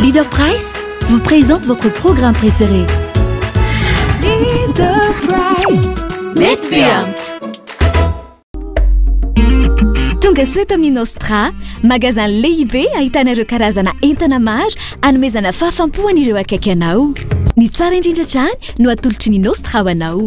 Leader Price vous présente votre programme préféré. Leader Price. Metviam. Tonga soa eto amin'ny Nostra, magasin lehibe ahitana ireo karazana entana maro anomezana fahafampo ho an'ireo akaiky anao. Ny tsara indrindra hatrany no atolotry ny Nostra ho anao.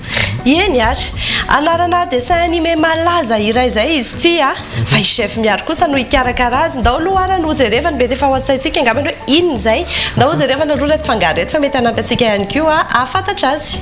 Eny ary. Anarana dessin animé malaza iray izay izy ity a! Fa i Chef Mihary kosa no hikarakara azy. Ndao aloha ary ho jerevana, be dia efa ao an-tsaintsika angambany hoe inona izay. Ndao ho jerevana aloha ireto fangaha ireto fa mety hanampy antsika ihany koa hahafantatra azy.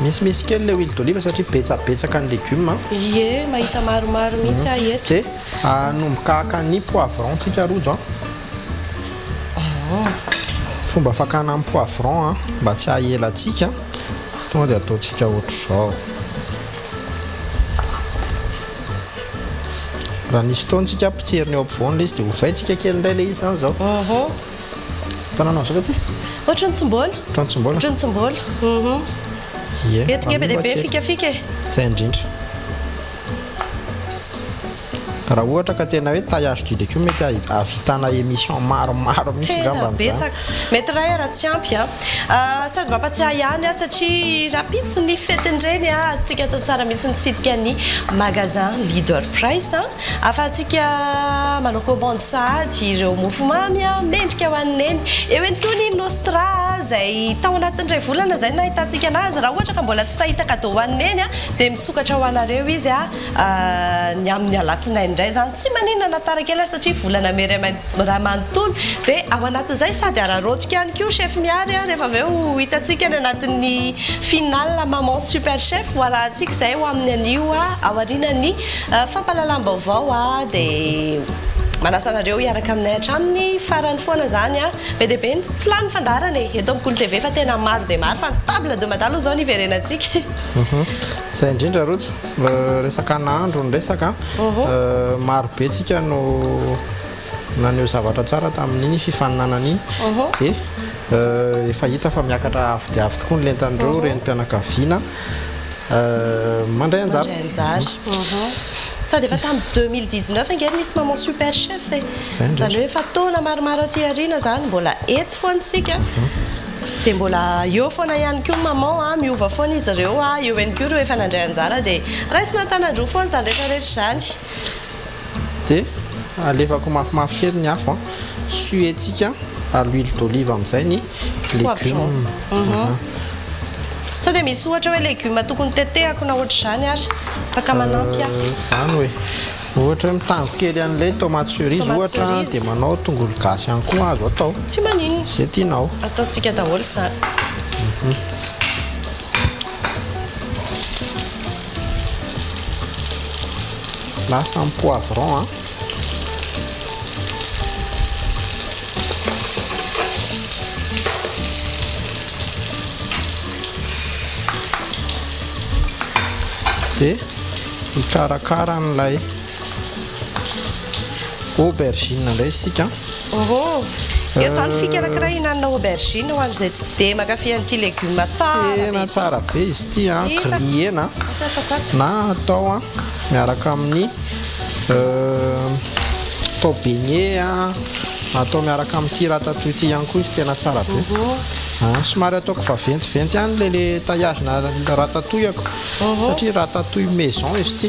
Misimisy kely le huile d'olive satria betsabetsaka ny legume a. Ie, mahita maromaro mihitsy aho eto. Dia hanomboka haka ny poivron tsika rojo a. Fomba fakana ny poivron a mba tsy hahela antsika tonga dia ataontsika ohatr'izao. Raha nisy fotoana tsika potserina eo ampovoany le izy dia ovaintsika kely indray le izy zany zao. Tananao zavatra ty? Ohatran'ny tsombola. Ohatran'ny tsombola. Ohatran'ny tsombola. Mhm. Ie. Eto ngebe dia be fikafika e. Zay indrindra. Raha ohatra ka tena hoe taillage du legume mety ahavitana émission maromaro mihitsy ngamba an'izany. Tena betsaka. Mety iray ara tsy ampy a. Ah, sady mampatsiahy ihany a satria rahampitso ny fetin'ireny a, azontsika atao tsara mihitsy nitsidika ny magasin Leader Price. Ahafahantsika manao commande sahady ireo mofomamy mendrika ho an'i Neny. Eo ihany koa ny Nostra izay tao anatin'ny iray volana izay no nahitantsika anazy. Raha ohatra ka mbola tsy nahita cadeau ho an'i Neny dia misokatra ho anareo izy ny amin'ny alatsinainy indray izany. Tsy maninona na tara kely ary satria volana mey iray manontolo dia ao anatin'izay sady araraotika ihany koa Chef Mihary a rehefa avy eo ho hitantsika any anatin'ny finale Maman Super Chef ho arahantsika izay ho amin'ny anio aorianan'ny Fampalalam-baovao aho dia manasa anareo hiaraka aminay hatramin'ny farany foana izany an! Be dia be ny tsy lany fandaharana e! Eto amin'ny Kolo TV fa tena maro dia maro fa ny table de mada aloha izao no hiverenantsika e! Izay indrindra Rojo, resaka nahandro no resaka an! Maro be tsika no naneho zavatra tsara tamin'iny fifaninanana iny dia efa hita fa miakatra avo dia avo tokoa ny lentan'ireo renim-pianakaviana. mandray anjara. Mandray anjara. Sady efa tamin'ny deux mille dix neuf ange no nisy maman super chef e. Izany hoe efa taona maromaro aty aoriana izany mbola eto foana isika dia mbola eo foana ihany koa maman a, miova foana izy ireo a, eo ihany koa ireo efa nandray anjara dia raisina an-tanan-droa foana izany rehetra rehetra izany. dia alefako mafimafy kely ny afo suentsika à l'huile d'olive amin'izay ny légume mhm. sao dia misy ohatra hoe légume tokony tetehako na ohatr'izany ary afaka manampy aho euh, zany hoe ohatra hoe mitango kely an'ilay tomate cerise ohatra dia manao tongolo gasy ihany koa azo atao tsy maninona zay tianao ataontsika daholo izany mhm. Lasa amin'ny poivron a. Dia mikarakara an'ilay Aubergine indray isika an! Oho! Eto izany fikarakara hihinanana aubergine ho an'izay tsy dia mankafy an'ity legioma tsara be ity. Tena tsara be izy ity an! Hita. Grillena Atsy, atsy, atsy, atsy. na atao an miaraka amin'ny atao beignet an, atao miaraka amin'ity ratatouille ity ihany koa izy tena tsara be. An, Somary ataoko vaventiventy ihany ilay le taillage-na ratatouille-ako satria ratatouille maison izy ity.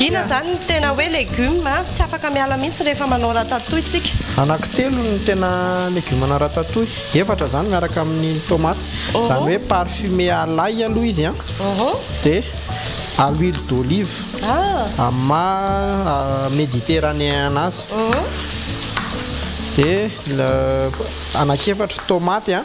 Ina zany ny tena hoe legume a? Tsy afaka miala mihitsy rehefa manao ratatouille tsika. Anaky telo ny tena legume na ratatouille. Efatra zany miaraka amin'ny tomate. Zany hoe parfumer à l'ail aloha izy a, dia à l'huile d'olive amin'ny maha mediterranéen azy. Dia anaky efatra tomate a.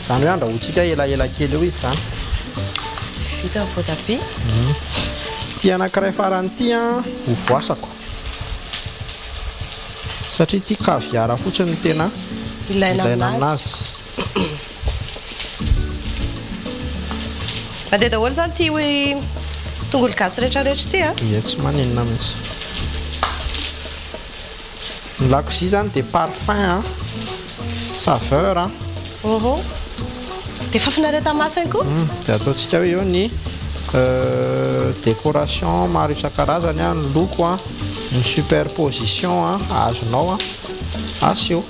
Izany hoe andrahointsika elaela kely eo izy izany. Vita ny voatabia. Ity anankiray farany ity ho voasako. Satria ity caviar fotsiny no tena ilaina aminazy. Mandeha daholo izany ity hoe tongolo gasy rehetra rehetra ity a? Ie, tsy maninona mihitsy. Ny lakozia izany dia parfum an, saveur an. Oho. Dia fahafinaretan-maso ihany koa. Hum, dia ataontsika hoe eo ny décoration maro isan-karazany an, ny loko an, ny superposition an, azonao an, aseho.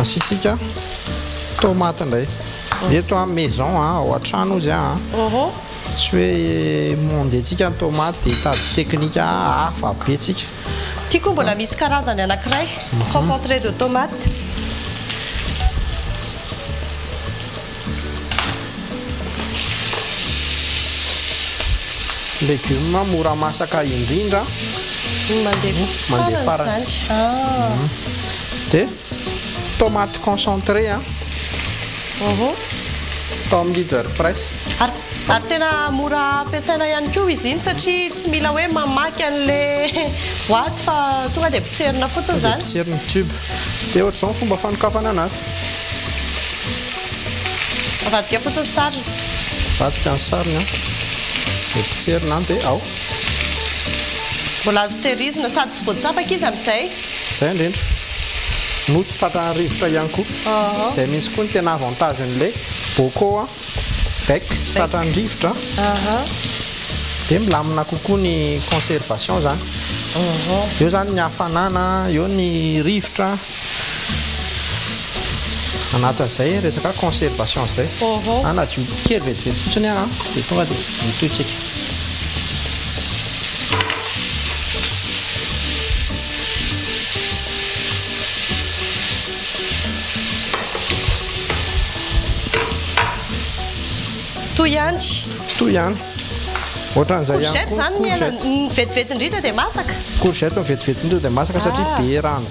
Asiantsika tomate indray. Eto a maison a, ao an-trano izy a. Tsy hoe mondentsika ny tomate dia hitady teknika hafa be tsika. Ity koa mbola misy karazany anankiray, concentré de tomate. Legioma mora masaka indrindra. Mandeha farany izany. Ah. Mhm. Dia tomate concentré a. Mhm. Tao amin'ny leader press. Ary tena mora ampiasaina ihany koa izy iny satria tsy mila hoe mamaky an'le boaty fa tonga dia potserina fotsiny izany. Potserina tube. Dia ohatr'izao ny fomba fanokafana anazy. Avadika fotsiny ny sarony. Avadika ny sarony an. Dia potserina an dia ao. Mbola azo tehirizina sady tsy voatsapaka izy amin'izay. Izay indrindra. No tsy tratran'ny rivotra ihany koa. Izay mihitsy koa no tena avantagen'ilay bôkô an, bec, tsy tratran'ny rivotra dia milamina kokoa ny conservation izany. Eo izany ny hafanana, eo ny rivotra. Anatin'izay resaka conservation izay, hanadio kely vetivety fotsiny aho dia tonga dia mitohy tsika. Mitohy ihany. Mitohy ihany. Ohatran'izay ihany koa ny courgette. Courgette izany ny vetivety indrindra dia masaka? Courgette ny vetivety indrindra dia masaka satria be rano.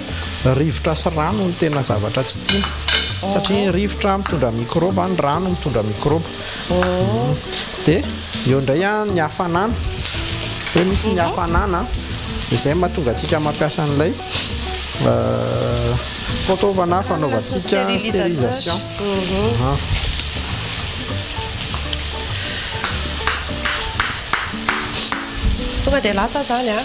Rivotra sy rano no tena zavatra tsy tiana satria ny rivotra mitondra mikrôba, ny rano mitondra mikrôba. Dia eo indray ny hafanana, hoe misy ny hafanana izay mahatonga antsika mampiasa an'ilay fitaovana fanaovantsika sterilisation. Tonga dia lasa izany an!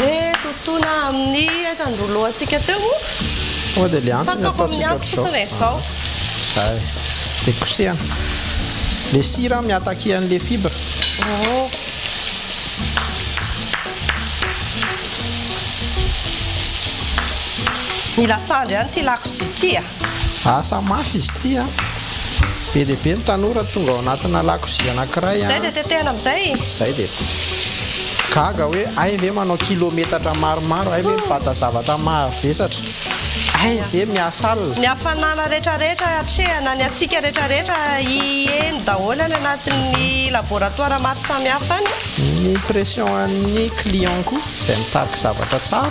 Ny totoana amin'ny aiza no noloantsika teo moa? Tonga dia ilay antsy no ataontsika ohatr'izao. Ataoko amin'ny antsy fotsiny e, izao. Hay, dia kosehana. Ilay sira an, mi-attaquer an'ilay fibre. Mila sandry ihany ity lakozia ity a! Asa mafy izy ity an! Be dia be ny tanora tonga ao anatina lakozia anankiray an! Izay dia tetehana amin'izay e! Izay dia gaga hoe hay ve manao kilometatra maromaro, hay ve mibata zavatra mavesatra, hay ve miasa alina? Ny hafanana rehetra rehetra atrehana, ny hatsiaka rehetra rehetra hiheno daholo any anatin'ny laboratoires maro samihafa any. Ny pression an'ny clients koa izay mitady zavatra tsara.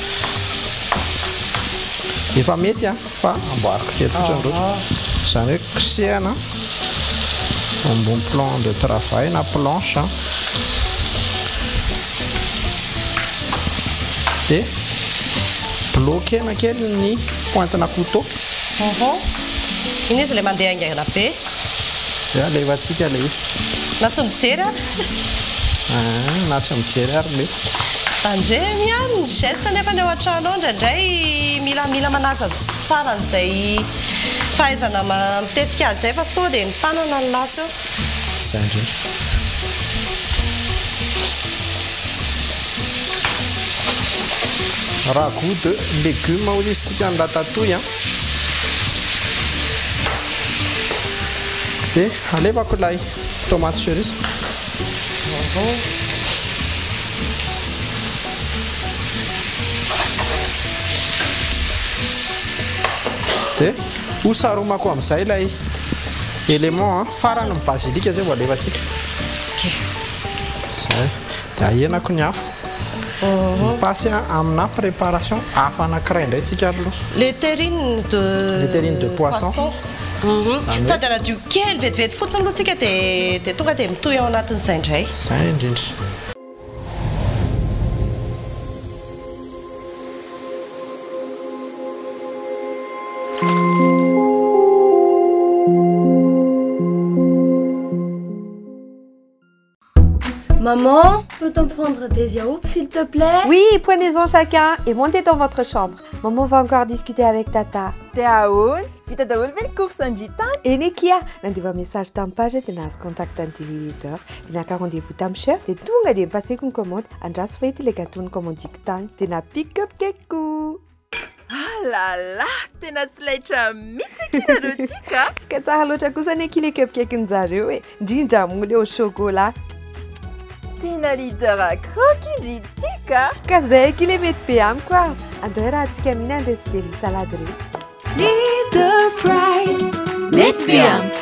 Efa mety an, fa amboariko kely fotsiny ny rojo. Izany hoe kosehana ambony plan de travail na planche dia bloquer-na kely ny pointe-na couteau. Iny izy ilay mandeha haingaina be. Dia alefantsika ilay izy. Na tsy mijery aza. Nahatsy mijery ary le. Tandremo an ny geste nefa ny ao an-trano ao indraindray mila mila manaja tsara an'izay fahaizana mitetika azy izay fa sao dia ny tanana no lasa eo. Izay indrindra. Ragout de légumes hoy izy tsika any Ratatouille an. Dia alevako ilay. Tomaty cerise vaovao. Dia hosaromako amin'izay ilay élément farany ny basilika izay vao alefantsika. Izay. Dia ahenako ny afo. Ny pasy amina préparation hafa anankiray indray tsika ary aloha. Les terrines de poisson. Sady radio kely vetivety fotsiny aloha tsika dia tonga dia mitohy ao anatin'izay indray. Izay indrindra. Maman, peut-on prendre des yaourts s'il te plaît Oui, prenez-en chacun et montez dans votre chambre. Maman va encore discuter avec Tata. Dia ahoana? Vita daholo ve ny course an-dry tany? Eny akia, nandefa message tamin'ny page dia nahazo contact an'i Deli Leader. Dia naka rendez-vous tamin'ny chef dia tonga dia nipaseko ny commande. Andraso ve ity ilay gâteau nikaomandiko tany? Dia na pick up cake-ko! Ah la la, tena tsy laitra mihitsy aky nareo ty ka. Ka tsara loatra kosa ny aky le cupcake-njareo e, ndrindra moa le au chocolat. Tena leader croque indry ity ka. Ka zay aky le mety be amiko a. Andao iaraha tsika mihina an'iretsy deli salade iretsy. Leader price mety be amiko.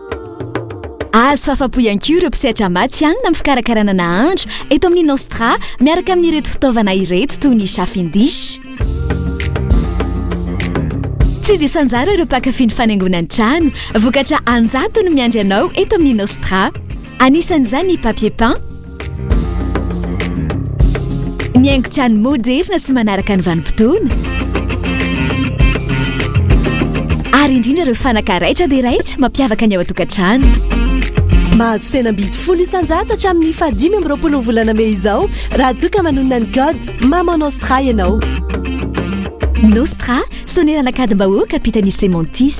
Azo afa-po ihany koa ireo mpisehatra maty any amin'ny fikarakarana nahandro eto amin'ny Nostra miaraka amin'ireto fitaovana ireto toy ny chafing dish. Tsy diso anjara ireo mpankafy ny fanaingoana ny trano. Vokatra an-jatony miandry anao eto amin'ny Nostra. Anisan'izany ny papier peint, ny haingon-trano moderina sy manaraka ny vanim-potoana, ary indrindra ireo fanaka raitra dia raitra mampiavaka ny ao an-tokantrano. Mahazo fihenam-bidy folo isan-jato hatramin'ny fahadimy amby roapolon'ny volana mey izao raha toa ka manonona ny code Maman Nostra ianao. Nostra, sonera lankadimbahoaka ampitan'ny Cementis.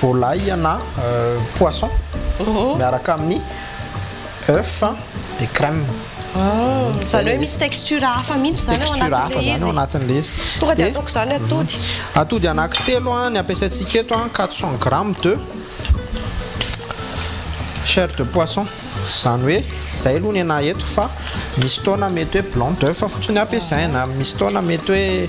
Volaille na poisson miaraka amin'ny oeuf dia crème. Izany hoe misy texture hafa mihitsy izany ao anatin'ilay izy. Texture hafa izany ao anatin'ilay izy. Tonga dia ataoko izany atody. Atody anankitelo no ampiasaintsika eto, 400 grammes de chair de poisson. Izany hoe izay aloha ny ahy eto fa misy fotoana mety hoe blanc d'oeuf fotsiny ampiasaina, misy fotoana mety hoe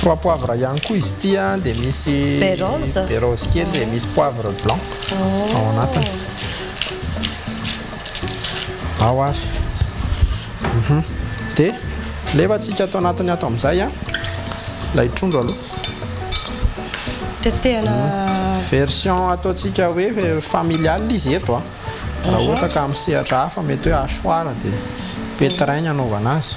Trois poivres ihany koa izy ity a, dia misy Baie rose. baie rose kely dia misy poivre blanc ao anatiny. Ao ary. Mhm. Dia levatsika ato anatiny ato amin'izay a, ilay trondro aloha. Tetehana Version ataontsika hoe familial izy eto a. Raha ohatra ka amin'ny sehatra hafa mety hoe hachoir dia pétrin ny anaovana azy.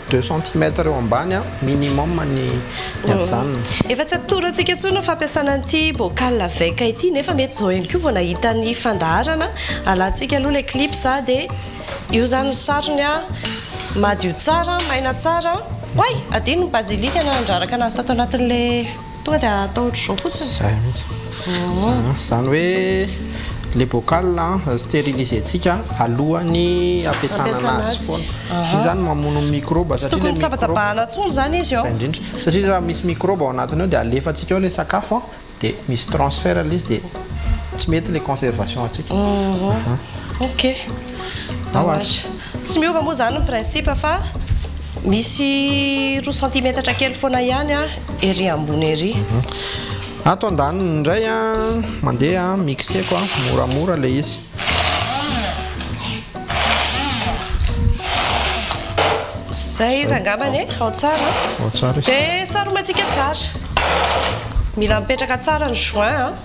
Deux centimètres eo ambany a minimum ny ajanony. Efa tsy atorontsika intsony ny fampiasana an'ity bocal avec ity nefa mety izao ihany koa vao nahita ny fandaharana, alantsika aloha ilay clip za dia io izany ny sarony a, madio tsara, maina tsara, oay! adino ny basilic nandraraka anazy tato anatin'ilay. Tonga dia atao ohatr'izao fotsiny. Izay mihitsy. Ah, izany hoe le bocal steriliser-tsika alohan'ny ampiasana Ampiasana anazy azy. foana. Aha. Io izany mamono microbe Tsy satria tokony le microbe hotsabatsabahana intsony izany izy ao. Izay indrindra. Satria raha misy microbe ao anatiny ao dia alefantsika ao le sakafo an, dia misy transfert le izy dia tsy mety le conservation antsika. Aha. Ok. Ao ary. Tsy miova moa izany ny principe fa misy roa centimetatra kely foana ihany ery ambony ery. Ato andaniny indray mandeha mixeko moramora ilay izy. Izay izy angambany e, ao tsara. Ao tsara izy. Dia saromantsika tsara. Mila mipetraka tsara ny joint.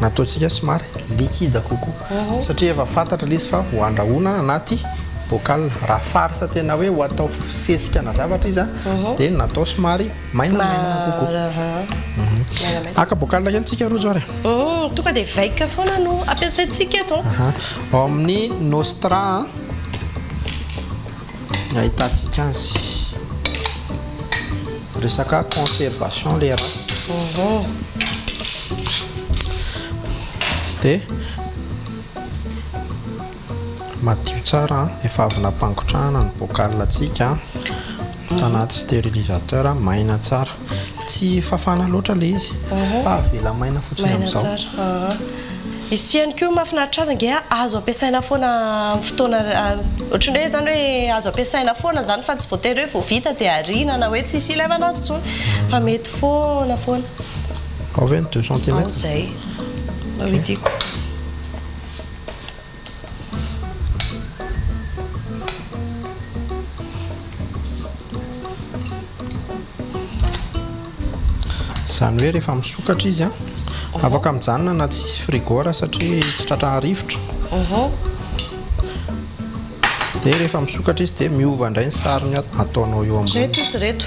Nataontsika somary likida kokoa satria efa fantatra ilay izy fa ho andrahoina anaty bocal. Raha farce tena hoe ho atao fisesika na zavatra izy dia natao somary mainamainana kokoa. Haka bocal kely tsika Rojo ary e! Tonga dia vaika foana no ampiasaintsika eto. Ao amin'ny Nostra. ny ahitantsika azy resaka conservation le raha dia madio tsara efa avy nampangotrahana ny bocal antsika tanaty sterilisateur maina tsara tsy fafana loatra le izy fa avela maina fotsiny amin'izao Izy ity ihany koa mahafinaritra azy ange azo ampiasaina foana amin'ny fotoana ohatran'ny hoe izany hoe azo ampiasaina foana izany fa tsy voatery hoe vao vita dia ariana na hoe tsisy ilàvana azy intsony fa mety foana foana. Ao ve ny deux centimètres? Ao izay. Mba hoidiako. Izany hoe rehefa misokatra izy an, afaka mijanona na tsisy frigo raha satria tsy tratran'ny rivotra. Dia rehefa misokatra izy dia miova indray ny sarony ataonao eo ambony. Izay toa izy ireto.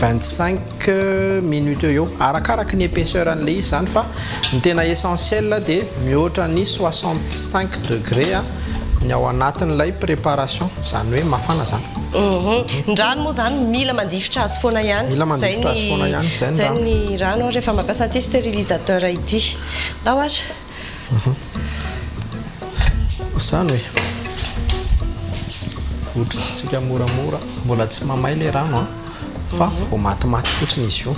Vingt cinq minutes eo eo arakaraky ny epaisseur an'ilay izy izany fa ny tena essentiel dia mihoatra ny soixante cinq degré ny ao anatin'ilay préparation izany hoe mafana izany. Ny rano moa izany mila mandifitra azy foana ihany. Mila mandifitra azy foana ihany izay ny rano. Izay ny rano rehefa mampiasa anti sterilisateur ity. Ndao ary. Zany e. Votritsitsika moramora. Mbola tsy mamay ilay rano an. Fa vao matimaty fotsiny izy io.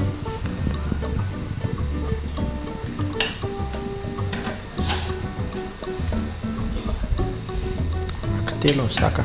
Telo ny saka.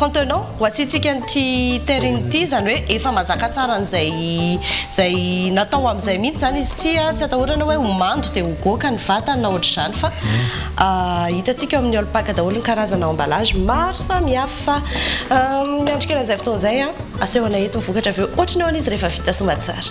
Contenant, ho asiantsika an'ity terriny ity, izany hoe efa mazaka tsara an'izay natao amin'izay mihitsy izany izy ity, tsy atahorana hoe ho mando dia ho goaka ny vatany na ohatr'izany fa hitantsika ao amin'ny Olpac daholo ny karazana emballage maro samihafa. Miandry kely an'izay fotoana izay, asehonay eto ny vokatra avy eo, ohatry ny ahoana izy rehefa vita soa aman-tsara.